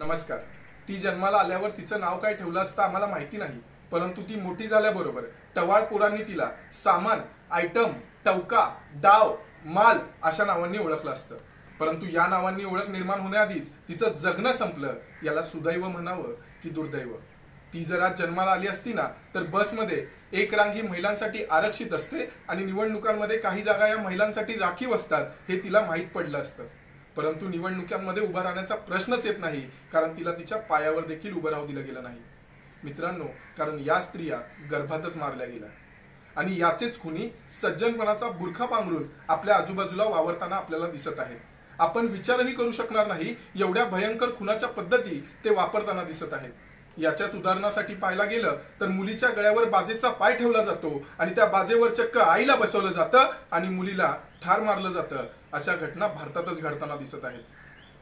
नमस्कार. ती जन्माला आल्यावर तिचं नाव काय ठेवलं असतं आम्हाला माहिती नाही. परंतु ती मोठी झाल्याबरोबर टवाळ पोरांनी तिला सामान आयटम टवका डाव माल अशा नावांनी ओळखलं असतं. परंतु या नावांनी ओळख निर्माण होण्याआधीच तिचं जगणं संपलं. याला सुदैव म्हणावं की दुर्दैव. ती जर आज जन्माला आली असती ना तर बसमध्ये एक रांग ही महिलांसाठी आरक्षित असते आणि निवडणुकांमध्ये काही जागा या महिलांसाठी राखीव असतात हे तिला माहीत पडलं असतं. परंतु निवडणुकांमध्ये उभा राहण्याचा प्रश्नच येत नाही कारण तिला तिच्या पायावर देखील उभं राहू दिलं गेलं नाही. मित्रांनो कारण या स्त्रिया गर्भातच मारल्या गेल्या. आणि याचेच खुनी सज्जनपणाचा बुरखा पांघरून आपल्या आजूबाजूला वावरताना आपल्याला दिसत आहेत. आपण विचारही करू शकणार नाही एवढ्या भयंकर खुनाच्या पद्धती ते वापरताना दिसत आहेत. याच्याच उदाहरणासाठी पाहायला गेलं तर मुलीच्या गळ्यावर बाजेचा पाय ठेवला जातो आणि त्या बाजेवर चक्क आईला बसवलं जातं आणि मुलीला ठार मारलं जातं. अशा घटना भारतातच घडताना दिसत आहेत.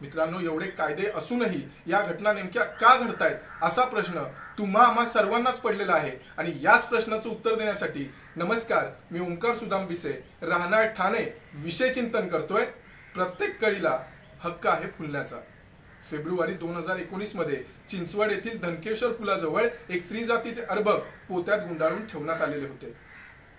मित्रांनो एवढे कायदे असूनही या घटना नेमक्या का घडतायत असा प्रश्न तुम्हा आम्हा सर्वांनाच पडलेला आहे. आणि याच प्रश्नाचं उत्तर देण्यासाठी नमस्कार मी ओंकार सुदाम बिसे राहणार ठाणे विषय चिंतन करतोय. प्रत्येक कळीला हक्क आहे फुलण्याचा. फेब्रुवारी दोन हजार एकोणीसमध्ये चिंचवड येथील धनकेश्वर पुलाजवळ एक स्त्री जातीचे अर्भक पोत्यात गुंडाळून ठेवण्यात आलेले होते.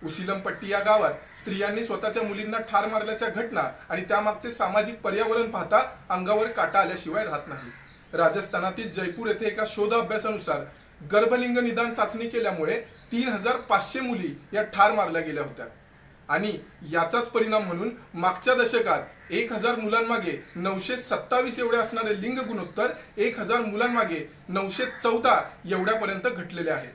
उशिलमपट्टी या गावात स्त्रियांनी स्वतःच्या मुलींना ठार मारल्याच्या घटना आणि त्यामागचे सामाजिक पर्यावरण पाहता अंगावर काटा आल्याशिवाय राहत नाही. राजस्थानातील जयपूर येथे एका शोध अभ्यासानुसार गर्भलिंग निदान चाचणी केल्यामुळे तीन हजार पाचशे मुली या ठार मारल्या गेल्या होत्या. आणि याचाच परिणाम म्हणून मागच्या दशकात एक हजार मुलांमागे नऊशे सत्तावीस एवढे असणारे लिंग गुणोत्तर एक हजार मुलांमागे नऊशे चौदा एवढ्यापर्यंत घटलेले आहे.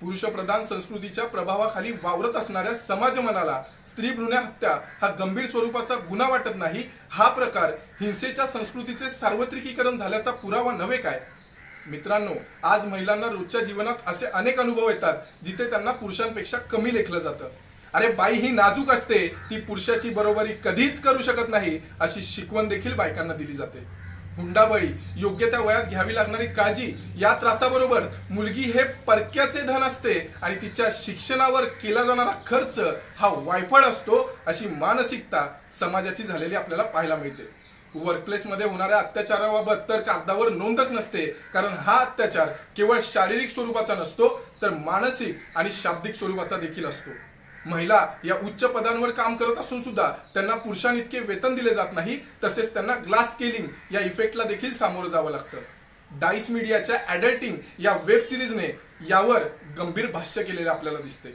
पुरुषप्रधान संस्कृतीच्या प्रभावाखाली वावरत असणाऱ्या समाज मनाला स्त्री भ्रूण हत्या हा गंभीर स्वरूपाचा गुन्हा वाटत नाही हा प्रकार हिंसेच्या संस्कृतीचे सार्वत्रिकीकरण झाल्याचा पुरावा नव्हे काय? मित्रांनो आज महिलांना रोजच्या जीवनात असे अनेक अनुभव येतात जिथे त्यांना पुरुषांपेक्षा कमी लेखलं जातं. अरे बाई ही नाजूक असते ती पुरुषाची बरोबरी कधीच करू शकत नाही अशी शिकवण देखील बायकांना दिली जाते. हुंडाबळी योग्य त्या वयात घ्यावी लागणारी काळजी या त्रासाबरोबर मुलगी हे परक्याचे धन असते आणि तिच्या शिक्षणावर केला जाणारा खर्च हा वायफळ असतो अशी मानसिकता समाजाची झालेली आपल्याला पाहायला मिळते. वर्कप्लेसमध्ये होणाऱ्या अत्याचाराबाबत तर कागदावर नोंदच नसते कारण हा अत्याचार केवळ शारीरिक स्वरूपाचा नसतो तर मानसिक आणि शाब्दिक स्वरूपाचा देखील असतो. महिला या उच्च पदांवर काम करत असून सुद्धा त्यांना पुरुषांइतके वेतन दिले जात नाही तसेच त्यांना ग्लास स्केलिंग या इफेक्टला देखील सामोरं जावं लागतं. डाईस मीडियाच्या ॲडल्टिंग या वेब सिरीजने यावर गंभीर भाष्य केलेले आपल्याला दिसते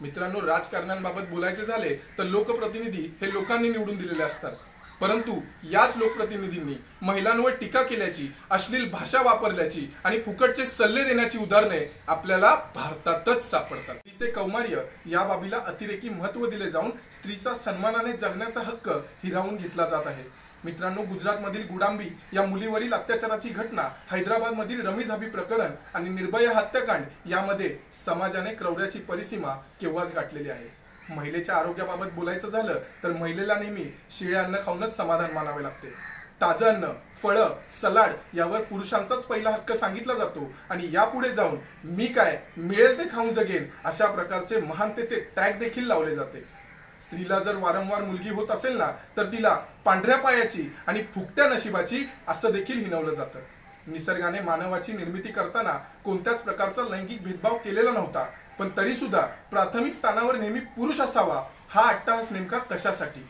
मित्रांनो राजकारण्यांबाबत बोलायचे झाले तर लोकप्रतिनिधी हे लोकांनी निवडून दिलेले असतात. परंतु याच लोकप्रतिनिधींनी महिलांवर टीका केल्याची अश्लील भाषा वापरल्याची आणि फुकटचे सल्ले देण्याची उदाहरणे आपल्याला भारतातच सापडतात. स्त्रीचे कौमार्य या बाबीला अतिरेकी महत्त्व दिले जाऊन स्त्रीचा सन्मानाने जगण्याचा हक्क हिरावून घेतला जात आहे. मित्रांनो गुजरातमधील गुडांबी या मुलीवरील अत्याचाराची घटना हैदराबादमधील मधील हबी प्रकरण आणि निर्भया हत्याकांड यामध्ये समाजाने क्रौर्याची परिसीमा केव्हाच गाठलेली आहे? महिलेच्या आरोग्याबाबत बोलायचं झालं तर महिलेला नेहमी शिळे अन्न खाऊनच समाधान मानावे लागते. ताजं अन्न फळं सलाड यावर पुरुषांचाच पहिला हक्क सांगितला जातो. आणि यापुढे जाऊन मी काय मिळेल ते खाऊन जगेन अशा प्रकारचे महानतेचे टॅग देखील लावले जाते. स्त्रीला जर वारंवार मुलगी होत असेल ना तर तिला पांढऱ्या पायाची आणि फुकट्या नशिबाची असं देखील हिनवलं जातं. निसर्गाने मानवाची निर्मिती करताना कोणत्याच प्रकारचा लैंगिक भेदभाव केलेला नव्हता. पण तरी सुद्धा प्राथमिक स्थानावर नेहमी पुरुष असावा हा अट्टहास नेमका कशासाठी?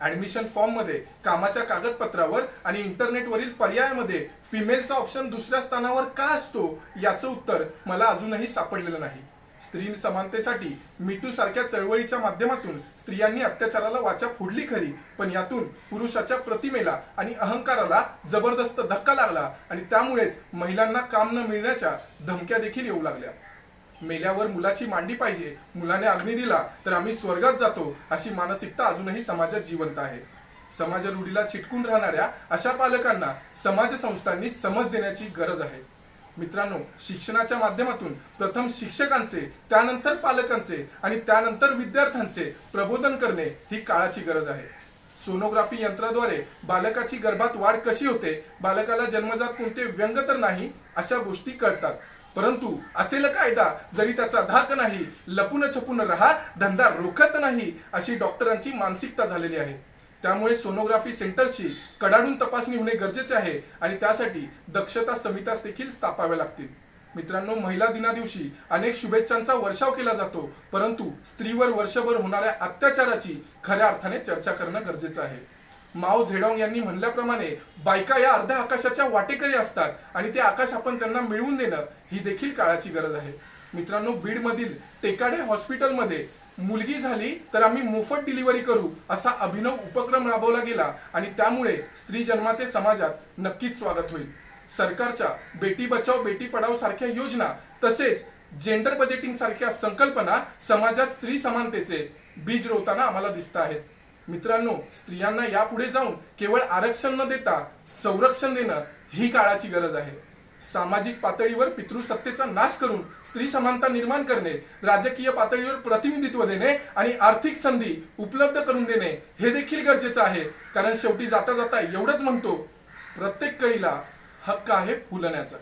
ऍडमिशन फॉर्ममध्ये कामाच्या कागदपत्रावर आणि इंटरनेटवरील पर्यायामध्ये फिमेलचा ऑप्शन दुसऱ्या स्थानावर का असतो? याचं उत्तर मला अजूनही सापडलेलं नाही. स्त्री समानतेसाठी मिटू सारख्या चळवळीच्या माध्यमातून स्त्रियांनी अत्याचाराला वाचा फोडली खरी. पण यातून पुरुषाच्या प्रतिमेला आणि अहंकाराला जबरदस्त धक्का लागला आणि त्यामुळेच महिलांना काम न मिळण्याच्या धमक्या देखील येऊ लागल्या. मेल्यावर मुलाची मांडी पाहिजे मुलाने अग्नी दिला तर आम्ही स्वर्गात जातो अशी मानसिकता अजूनही समाजात जिवंत आहे. समाजरूढीला चिटकून राहणाऱ्या अशा पालकांना समाज संस्थांनी समज देण्याची गरज आहे. मित्रांनो शिक्षणाच्या माध्यमातून प्रथम शिक्षकांचे त्यानंतर पालकांचे आणि त्यानंतर विद्यार्थ्यांचे प्रबोधन करणे ही काळाची गरज आहे. सोनोग्राफी यंत्राद्वारे बालकाची गर्भात वाढ कशी होते बालकाला जन्मजात कोणते व्यंग तर नाही अशा गोष्टी कळतात. परंतु असेल कायदा जरी त्याचा धाक नाही लपून छपून रहा धंदा रोखत नाही अशी डॉक्टरांची मानसिकता झालेली आहे. त्यामुळे सोनोग्राफी सेंटरची कडाडून तपासणी होणे गरजेचे आहे आणि त्यासाठी दक्षता समित्यास देखील स्थापाव्या लागतील. मित्रांनो महिला दिना दिवशी अनेक शुभेच्छांचा वर्षाव केला जातो परंतु स्त्रीवर वर्षभर होणाऱ्या अत्याचाराची खऱ्या अर्थाने चर्चा करणं गरजेचं आहे. माओ झेडॉंग यांनी म्हणल्याप्रमाणे बायका या अर्ध्या आकाशाच्या वाटेकरी असतात आणि ते आकाश आपण त्यांना मिळवून देणं ही देखील काळाची गरज आहे. मित्रांनो बीडमधील टेकाडे हॉस्पिटलमध्ये मुलगी झाली तर आम्ही मोफत डिलिव्हरी करू असा अभिनव उपक्रम राबवला गेला आणि त्यामुळे स्त्री जन्माचे समाजात नक्कीच स्वागत होईल. सरकारच्या बेटी बचाव बेटी पढाव सारख्या योजना तसेच जेंडर बजेटिंग सारख्या संकल्पना समाजात स्त्री समानतेचे बीज रोवताना आम्हाला दिसत आहेत. मित्रांनो स्त्रियांना यापुढे जाऊन केवळ आरक्षण न देता संरक्षण देणं ही काळाची गरज आहे. सामाजिक पातळीवर पितृसत्तेचा नाश करून स्त्री समानता निर्माण करणे राजकीय पातळीवर प्रतिनिधित्व देणे आणि आर्थिक संधी उपलब्ध करून देणे हे देखील गरजेचं आहे. कारण शेवटी जाता जाता एवढंच म्हणतो प्रत्येक कळीला हक्क आहे फुलण्याचा.